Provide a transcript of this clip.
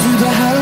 through the house